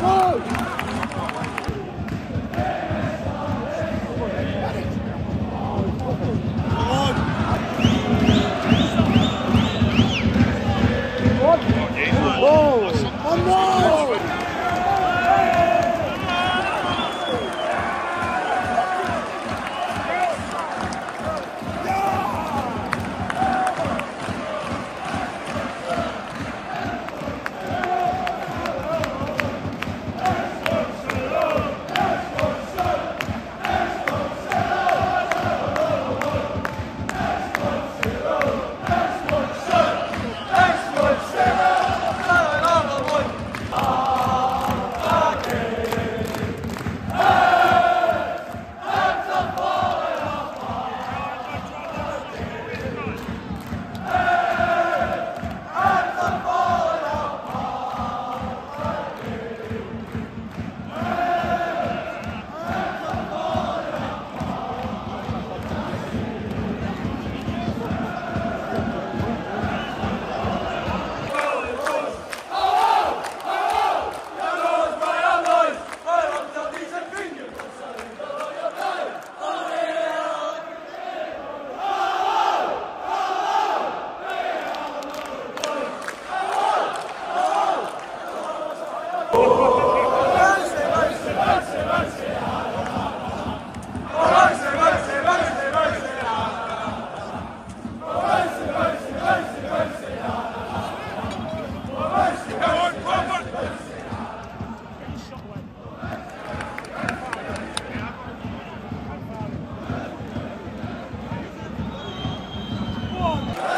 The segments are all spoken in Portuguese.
Oh, Come on.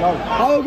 the same. I'll